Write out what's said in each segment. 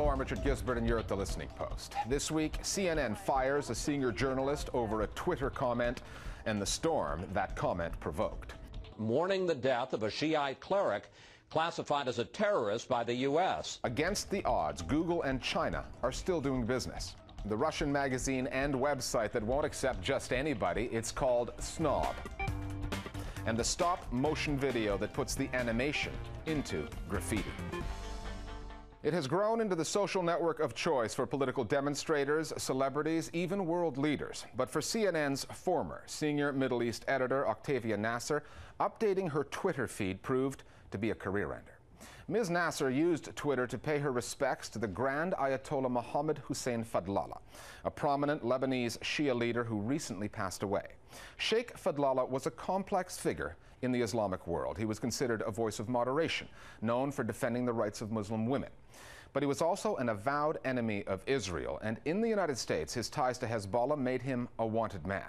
Hello, I'm Richard Gizbert, and you're at the Listening Post. This week, CNN fires a senior journalist over a Twitter comment and the storm that comment provoked. Mourning the death of a Shiite cleric classified as a terrorist by the U.S. Against the odds, Google and China are still doing business. The Russian magazine and website that won't accept just anybody, it's called Snob. And the stop motion video that puts the animation into graffiti. It has grown into the social network of choice for political demonstrators, celebrities, even world leaders. But for CNN's former senior Middle East editor, Octavia Nasr, updating her Twitter feed proved to be a career ender. Ms. Nasr used Twitter to pay her respects to the Grand Ayatollah Mohammed Hussein Fadlallah, a prominent Lebanese Shia leader who recently passed away. Sheikh Fadlallah was a complex figure in the Islamic world. He was considered a voice of moderation, known for defending the rights of Muslim women. But he was also an avowed enemy of Israel, and in the United States, his ties to Hezbollah made him a wanted man.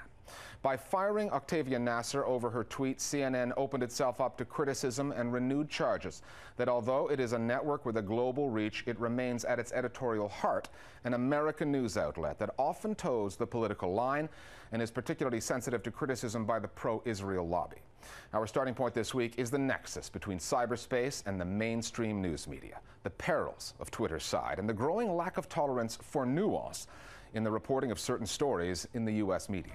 By firing Octavia Nasr over her tweet, CNN opened itself up to criticism and renewed charges that although it is a network with a global reach, it remains at its editorial heart an American news outlet that often toes the political line and is particularly sensitive to criticism by the pro Israel lobby. Our starting point this week is the nexus between cyberspace and the mainstream news media, the perils of Twitter's side, and the growing lack of tolerance for nuance in the reporting of certain stories in the U.S. media.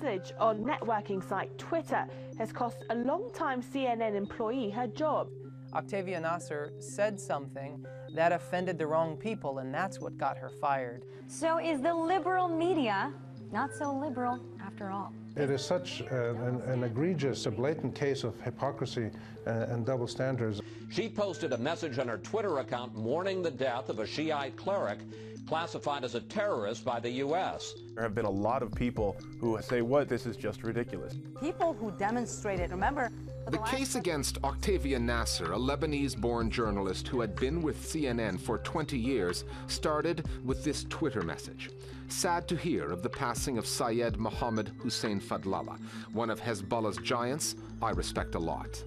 Message on networking site Twitter has cost a long-time CNN employee her job. Octavia Nasr said something that offended the wrong people, and that's what got her fired. So is the liberal media not so liberal after all? It is such uh, an, an, egregious, a blatant case of hypocrisy uh, and double standards. She posted a message on her Twitter account mourning the death of a Shiite cleric classified as a terrorist by the U.S. There have been a lot of people who say, what, this is just ridiculous. People who demonstrated, remember, the case against Octavia Nasr, a Lebanese-born journalist who had been with CNN for 20 years, started with this Twitter message. Sad to hear of the passing of Syed Mohammed Hussein Fadlallah, one of Hezbollah's giants I respect a lot.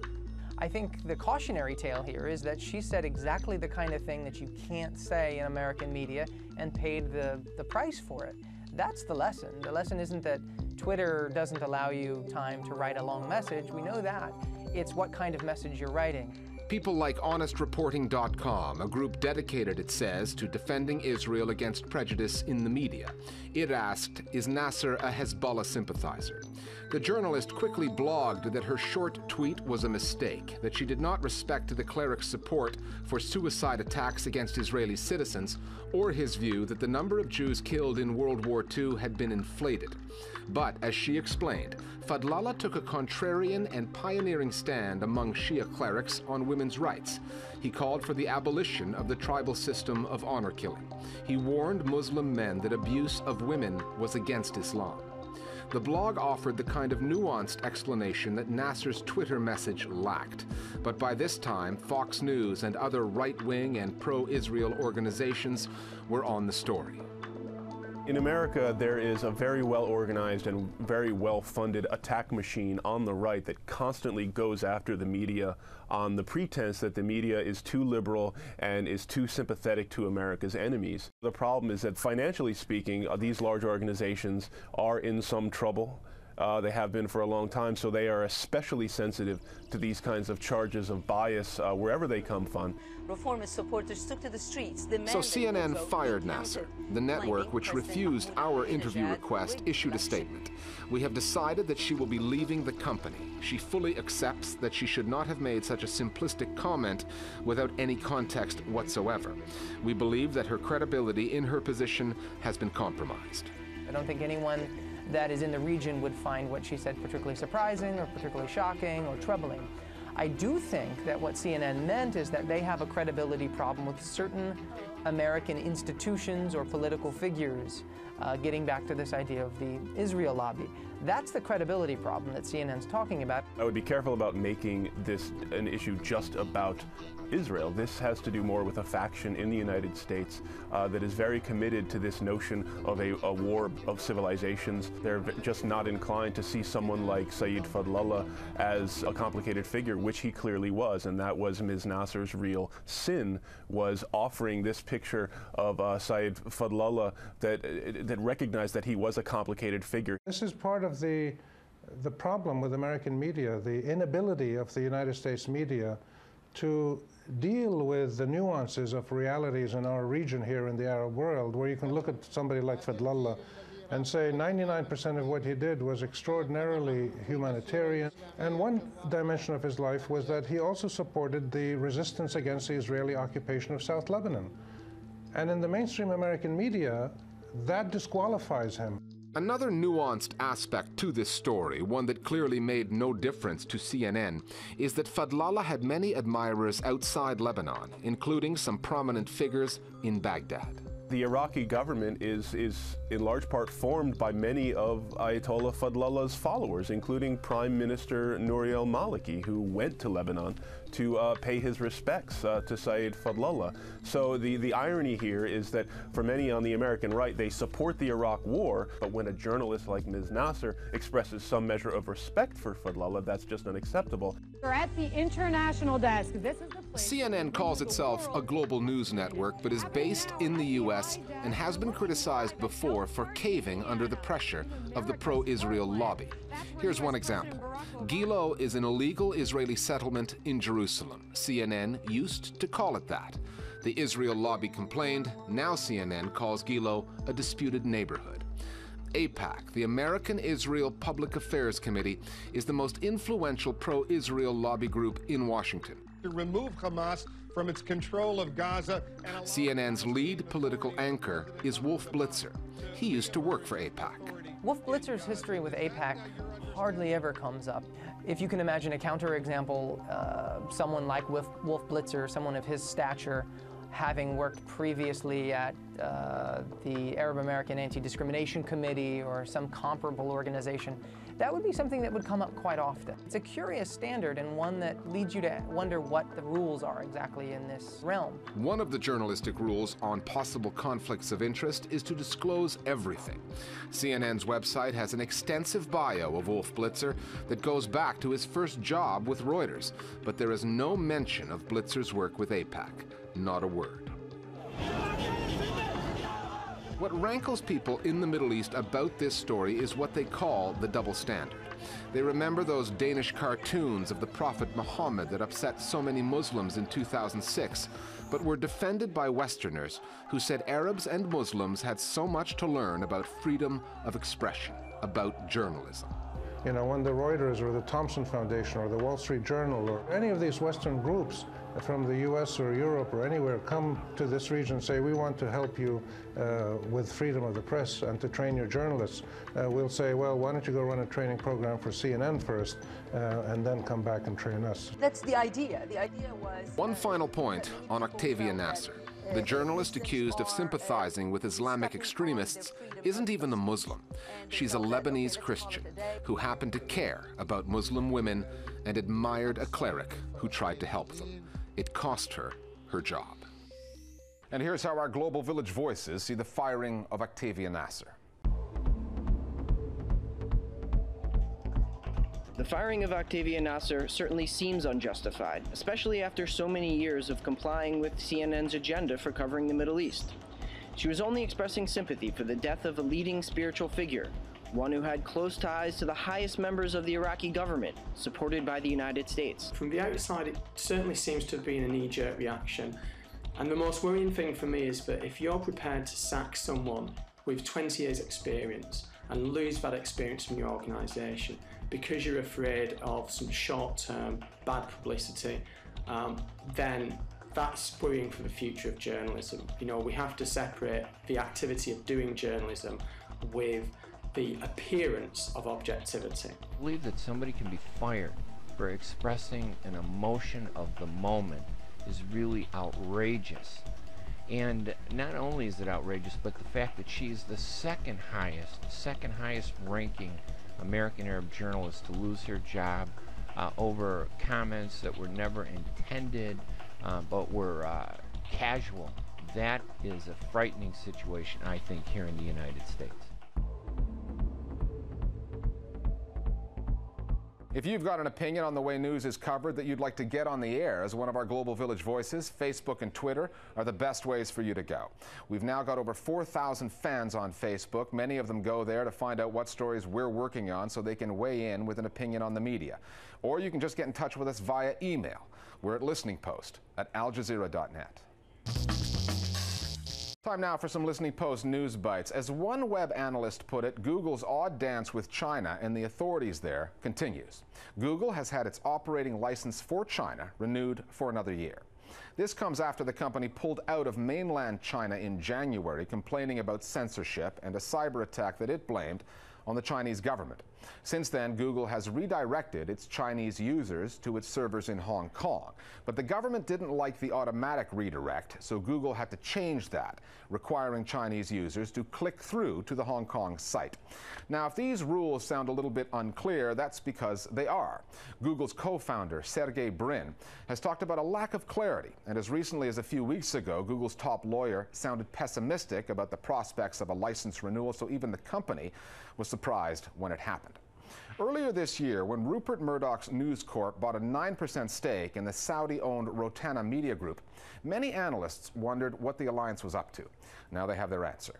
I think the cautionary tale here is that she said exactly the kind of thing that you can't say in American media and paid the, the price for it. That's the lesson. The lesson isn't that Twitter doesn't allow you time to write a long message. We know that. It's what kind of message you're writing. People like HonestReporting.com, a group dedicated, it says, to defending Israel against prejudice in the media. It asked, Is Nasr a Hezbollah sympathizer? The journalist quickly blogged that her short tweet was a mistake, that she did not respect the cleric's support for suicide attacks against Israeli citizens, or his view that the number of Jews killed in World War II had been inflated. But, as she explained, Fadlallah took a contrarian and pioneering stand among Shia clerics on women's rights. He called for the abolition of the tribal system of honor killing. He warned Muslim men that abuse of women was against Islam. The blog offered the kind of nuanced explanation that Nasr's Twitter message lacked. But by this time, Fox News and other right-wing and pro-Israel organizations were on the story. In America, there is a very well organized and very well funded attack machine on the right that constantly goes after the media on the pretense that the media is too liberal and is too sympathetic to America's enemies. The problem is that financially speaking, uh, these large organizations are in some trouble. Uh, they have been for a long time, so they are especially sensitive to these kinds of charges of bias uh, wherever they come from. Reformist supporters took to the streets. So CNN fired Nasr. The network, which refused our interview request, issued a statement. We have decided that she will be leaving the company. She fully accepts that she should not have made such a simplistic comment without any context whatsoever. We believe that her credibility in her position has been compromised. I don't think anyone that is in the region would find what she said particularly surprising or particularly shocking or troubling. I do think that what CNN meant is that they have a credibility problem with certain American institutions or political figures, uh, getting back to this idea of the Israel lobby. That's the credibility problem that CNN's talking about. I would be careful about making this an issue just about Israel. This has to do more with a faction in the United States uh, that is very committed to this notion of a, a, war of civilizations. They're just not inclined to see someone like Saeed Fadlallah as a complicated figure. which he clearly was, and that was Ms. Nasr's real sin, was offering this picture of uh, Saeed Fadlallah that, that recognized that he was a complicated figure. This is part of the, the problem with American media, the inability of the United States media to deal with the nuances of realities in our region here in the Arab world, where you can look at somebody like Fadlallah and say 99% of what he did was extraordinarily humanitarian. And one dimension of his life was that he also supported the resistance against the Israeli occupation of South Lebanon. And in the mainstream American media, that disqualifies him. Another nuanced aspect to this story, one that clearly made no difference to CNN, is that Fadlallah had many admirers outside Lebanon, including some prominent figures in Baghdad. The Iraqi government is, is in large part formed by many of Ayatollah Fadlallah's followers, including Prime Minister Nouri al-Maliki, who went to Lebanon to uh, pay his respects uh, to Saeed Fadlallah. So the, the irony here is that for many on the American right, they support the Iraq war, but when a journalist like Ms. Nasr expresses some measure of respect for Fadlallah, that's just unacceptable. We're at the international desk. This is the CNN calls itself a global news network, but is based in the U.S. and has been criticized before for caving under the pressure of the pro-Israel lobby. Here's one example. Gilo is an illegal Israeli settlement in Jerusalem. CNN used to call it that. The Israel lobby complained. Now CNN calls Gilo a disputed neighborhood. AIPAC, the American Israel Public Affairs Committee, is the most influential pro Israel lobby group in Washington. To remove Hamas from its control of Gaza. CNN's lead political anchor is Wolf Blitzer. He used to work for AIPAC. Wolf Blitzer's history with AIPAC hardly ever comes up. If you can imagine a counterexample, uh, someone like Wolf, Wolf Blitzer, someone of his stature, having worked previously at uh, the Arab American Anti-Discrimination Committee or some comparable organization, that would be something that would come up quite often. It's a curious standard and one that leads you to wonder what the rules are exactly in this realm. One of the journalistic rules on possible conflicts of interest is to disclose everything. CNN's website has an extensive bio of Wolf Blitzer that goes back to his first job with Reuters, but there is no mention of Blitzer's work with AIPAC. Not a word. What rankles people in the Middle East about this story is what they call the double standard. They remember those Danish cartoons of the Prophet Muhammad that upset so many Muslims in 2006, but were defended by Westerners who said Arabs and Muslims had so much to learn about freedom of expression, about journalism. You know, when the Reuters or the Thomson Foundation or the Wall Street Journal or any of these Western groups from the US or Europe or anywhere come to this region and say, we want to help you uh, with freedom of the press and to train your journalists, uh, we'll say, well, why don't you go run a training program for CNN first uh, and then come back and train us. That's the idea. The idea was... One final point on Octavia Nasr. The journalist accused of sympathizing with Islamic extremists isn't even a Muslim. She's a Lebanese Christian who happened to care about Muslim women and admired a cleric who tried to help them. It cost her her job. And here's how our Global Village voices see the firing of Octavia Nasr. The firing of Octavia Nasr certainly seems unjustified, especially after so many years of complying with CNN's agenda for covering the Middle East. She was only expressing sympathy for the death of a leading spiritual figure, one who had close ties to the highest members of the Iraqi government, supported by the United States. From the outside, it certainly seems to have been a knee jerk reaction. And the most worrying thing for me is that if you're prepared to sack someone with 20 years' experience and lose that experience from your organisation because you're afraid of some short term bad publicity, um, then that's worrying for the future of journalism. You know, we have to separate the activity of doing journalism with the appearance of objectivity. I believe that somebody can be fired for expressing an emotion of the moment is really outrageous. And not only is it outrageous, but the fact that she is the second highest, second highest ranking American Arab journalist to lose her job uh, over comments that were never intended uh, but were uh, casual. That is a frightening situation, I think, here in the United States. If you've got an opinion on the way news is covered that you'd like to get on the air as one of our Global Village voices, Facebook and Twitter are the best ways for you to go. We've now got over 4,000 fans on Facebook. Many of them go there to find out what stories we're working on so they can weigh in with an opinion on the media. Or you can just get in touch with us via email. We're at listening post at aljazeera.net. Time now for some Listening Post news bites. As one web analyst put it, Google's odd dance with China and the authorities there continues. Google has had its operating license for China renewed for another year. This comes after the company pulled out of mainland China in January, complaining about censorship and a cyber attack that it blamed on the Chinese government. Since then, Google has redirected its Chinese users to its servers in Hong Kong. But the government didn't like the automatic redirect, so Google had to change that, requiring Chinese users to click through to the Hong Kong site. Now, if these rules sound a little bit unclear, that's because they are. Google's co founder, Sergey Brin, has talked about a lack of clarity, and as recently as a few weeks ago, Google's top lawyer sounded pessimistic about the prospects of a license renewal, so even the company was surprised when it happened. Earlier this year, when Rupert Murdoch's News Corp bought a 9% stake in the Saudi owned Rotana Media Group, many analysts wondered what the alliance was up to. Now they have their answer.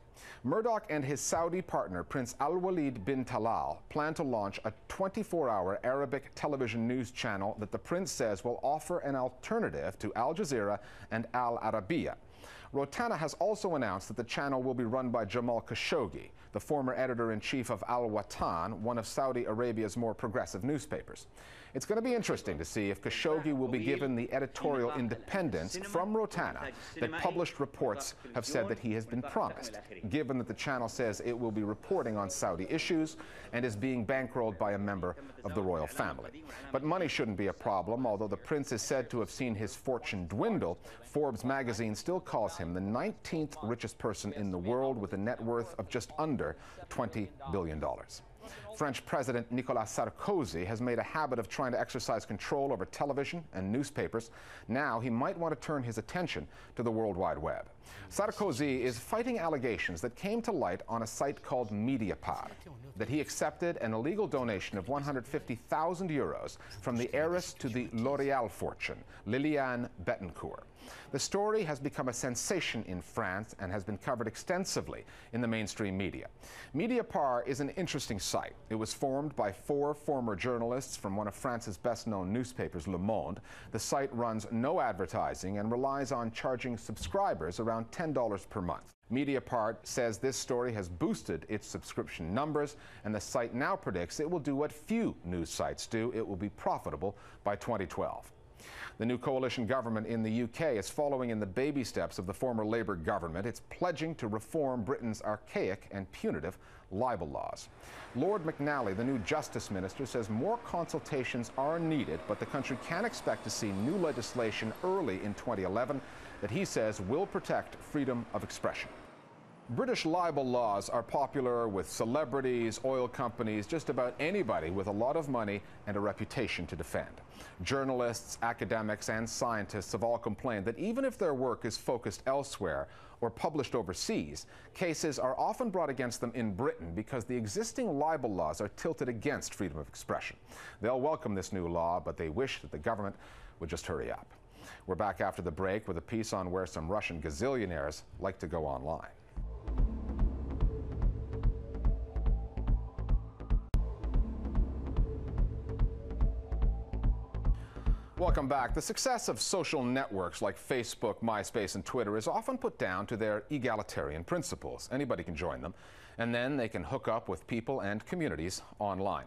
Murdoch and his Saudi partner, Prince Al Walid bin Talal, plan to launch a 24 hour Arabic television news channel that the prince says will offer an alternative to Al Jazeera and Al Arabiya. Rotana has also announced that the channel will be run by Jamal Khashoggi, the former editor in chief of Al Watan, one of Saudi Arabia's more progressive newspapers. It's going to be interesting to see if Khashoggi will be given the editorial independence from Rotana that published reports have said that he has been promised, given that the channel says it will be reporting on Saudi issues and is being bankrolled by a member of the royal family. But money shouldn't be a problem, although the prince is said to have seen his fortune dwindle. Forbes magazine still calls him the 19th richest person in the world with a net worth of just under $20 billion. French President Nicolas Sarkozy has made a habit of trying to exercise control over television and newspapers. Now he might want to turn his attention to the World Wide Web. Sarkozy is fighting allegations that came to light on a site called Mediapart that he accepted an illegal donation of 150,000 euros from the heiress to the L'Oreal fortune, Liliane Bettencourt. The story has become a sensation in France and has been covered extensively in the mainstream media. Mediapart is an interesting site. It was formed by four former journalists from one of France's best known newspapers, Le Monde. The site runs no advertising and relies on charging subscribers around $10 per month. Mediapart says this story has boosted its subscription numbers, and the site now predicts it will do what few news sites do it will be profitable by 2012. The new coalition government in the UK is following in the baby steps of the former Labour government. It's pledging to reform Britain's archaic and punitive libel laws. Lord McNally, the new Justice Minister, says more consultations are needed, but the country can expect to see new legislation early in 2011 that he says will protect freedom of expression. British libel laws are popular with celebrities, oil companies, just about anybody with a lot of money and a reputation to defend. Journalists, academics, and scientists have all complained that even if their work is focused elsewhere or published overseas, cases are often brought against them in Britain because the existing libel laws are tilted against freedom of expression. They'll welcome this new law, but they wish that the government would just hurry up. We're back after the break with a piece on where some Russian gazillionaires like to go online. Welcome back. The success of social networks like Facebook, MySpace, and Twitter is often put down to their egalitarian principles. Anybody can join them, and then they can hook up with people and communities online.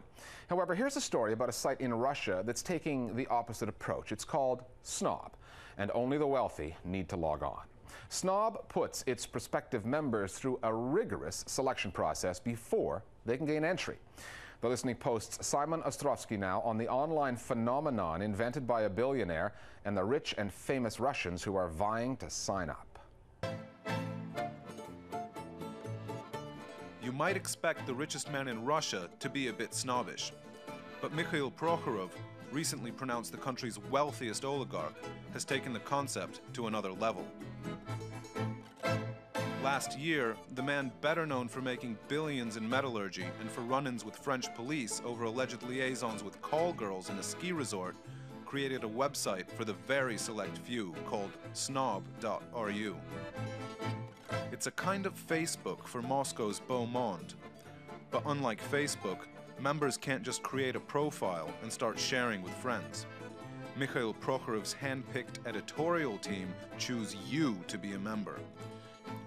However, here's a story about a site in Russia that's taking the opposite approach. It's called Snob, and only the wealthy need to log on. Snob puts its prospective members through a rigorous selection process before they can gain entry. The Listening Post's Simon Ostrovsky now on the online phenomenon invented by a billionaire and the rich and famous Russians who are vying to sign up. You might expect the richest man in Russia to be a bit snobbish. But Mikhail Prokhorov, recently pronounced the country's wealthiest oligarch, has taken the concept to another level. Last year, the man better known for making billions in metallurgy and for run ins with French police over alleged liaisons with call girls in a ski resort created a website for the very select few called snob.ru. It's a kind of Facebook for Moscow's beau monde. But unlike Facebook, members can't just create a profile and start sharing with friends. Mikhail Prokhorov's hand-picked editorial team choose you to be a member.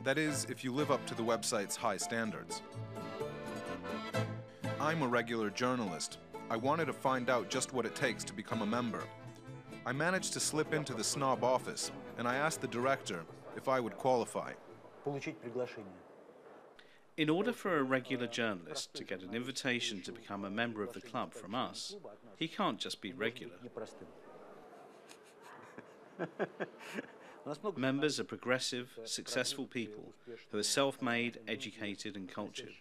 That is, if you live up to the website's high standards. I'm a regular journalist. I wanted to find out just what it takes to become a member. I managed to slip into the snob office, and I asked the director if I would qualify. In order for a regular journalist to get an invitation to become a member of the club from us, he can't just be regular. Members are progressive, successful people who are self made, educated, and cultured.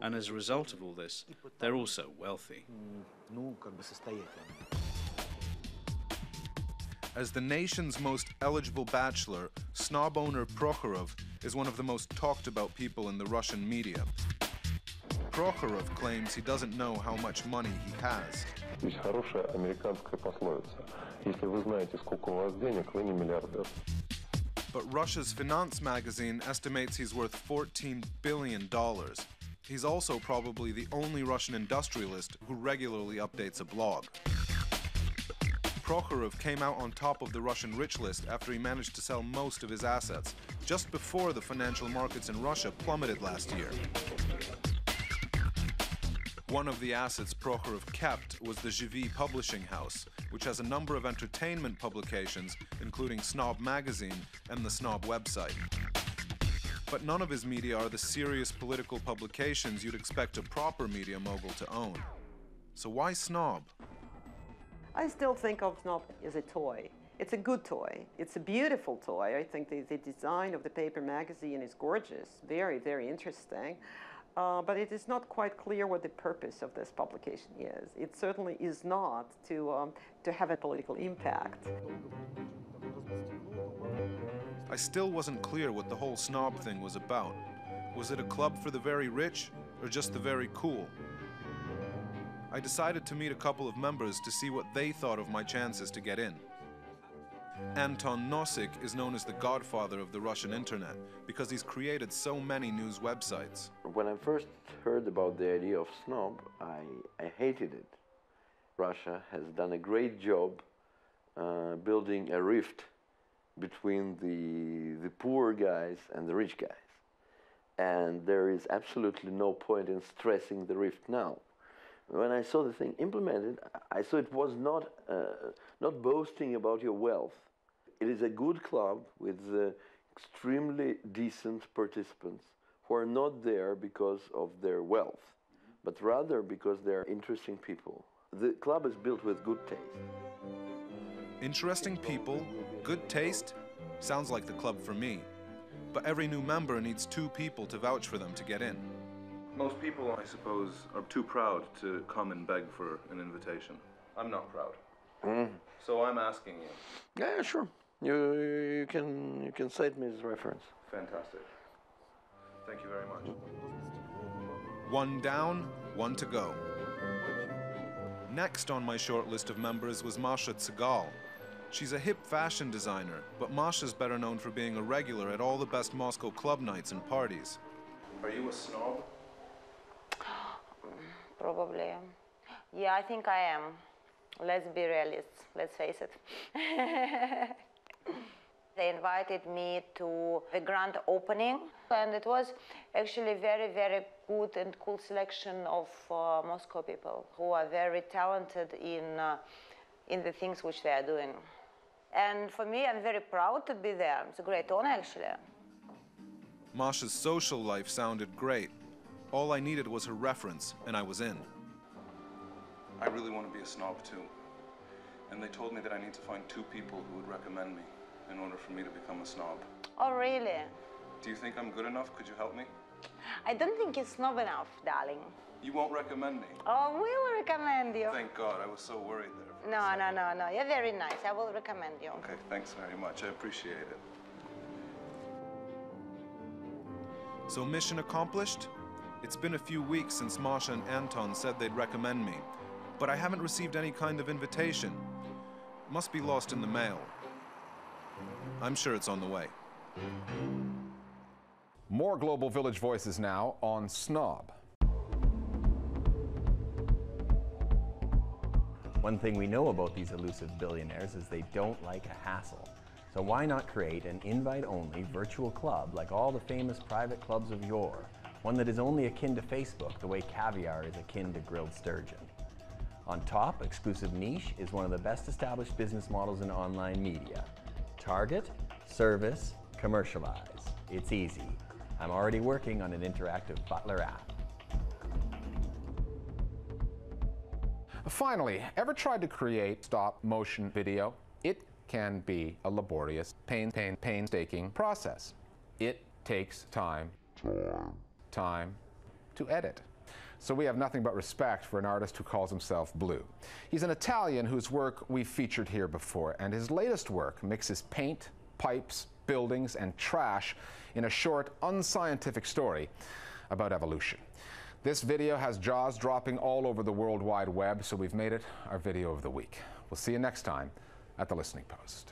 And as a result of all this, they're also wealthy. As the nation's most eligible bachelor, snob owner Prokhorov is one of the most talked about people in the Russian media. Prokhorov claims he doesn't know how much money he has. Есть хорошая американская пословица. Если вы знаете, сколько у вас денег, вы не миллиардер. But Russia's finance magazine estimates he's worth $14 billion. He's also probably the only Russian industrialist who regularly updates a blog. Prokhorov came out on top of the Russian rich list after he managed to sell most of his assets, just before the financial markets in Russia plummeted last year. One of the assets Prokhorov kept was the Zhivy publishing house, which has a number of entertainment publications, including Snob magazine and the Snob website. But none of his media are the serious political publications you'd expect a proper media mogul to own. So why Snob? I still think of Snob as a toy. It's a good toy. It's a beautiful toy. I think the, the design of the paper magazine is gorgeous, very, very interesting. Uh, but it is not quite clear what the purpose of this publication is. It certainly is not to, um, to have a political impact. I still wasn't clear what the whole snob thing was about. Was it a club for the very rich, or just the very cool? I decided to meet a couple of members to see what they thought of my chances to get in. Anton Nosik is known as the godfather of the Russian internet because he's created so many news websites. When I first heard about the idea of snob, I, I hated it. Russia has done a great job uh, building a rift between the, the poor guys and the rich guys. And there is absolutely no point in stressing the rift now. When I saw the thing implemented, I saw it was not, uh, not boasting about your wealth. It is a good club with uh, extremely decent participants who are not there because of their wealth, but rather because they're interesting people. The club is built with good taste. Interesting people, good taste, sounds like the club for me. But every new member needs two people to vouch for them to get in. Most people, I suppose, are too proud to come and beg for an invitation. I'm not proud. Mm. So I'm asking you. Yeah, sure. You, you, can, you can cite me as a reference. Fantastic. Thank you very much. One down, one to go. Next on my short list of members was Masha Tsigal. She's a hip fashion designer, but Masha's better known for being a regular at all the best Moscow club nights and parties. Are you a snob? Probably. Yeah, I think I am. Let's be realists, let's face it. they invited me to the grand opening, and it was actually very, very good and cool selection of uh, Moscow people who are very talented in, uh, in the things which they are doing. And for me, I'm very proud to be there. It's a great honor, actually. Masha's social life sounded great. All I needed was her reference, and I was in. I really want to be a snob too. And they told me that I need to find two people who would recommend me in order for me to become a snob. Oh, really? Do you think I'm good enough? Could you help me? I don't think you're snob enough, darling. You won't recommend me? Oh, we'll recommend you. Thank God. I was so worried there. No, no, no, no. You're very nice. I will recommend you. Okay, thanks very much. I appreciate it. So mission accomplished? It's been a few weeks since Masha and Anton said they'd recommend me, but I haven't received any kind of invitation. Must be lost in the mail. I'm sure it's on the way. More Global Village Voices now on Snob. One thing we know about these elusive billionaires is they don't like a hassle. So why not create an invite-only virtual club like all the famous private clubs of yore? One that is only akin to Facebook the way caviar is akin to grilled sturgeon. On top, exclusive niche is one of the best established business models in online media. Target, service, commercialize. It's easy. I'm already working on an interactive Butler app. Finally, ever tried to create stop motion video? It can be a laborious, pain, pain, painstaking process. It takes time, time, time to edit. So we have nothing but respect for an artist who calls himself Blu. He's an Italian whose work we've featured here before, and his latest work mixes paint, pipes, buildings, and trash in a short, unscientific story about evolution. This video has jaws dropping all over the World Wide Web, so we've made it our video of the week. We'll see you next time at the Listening Post.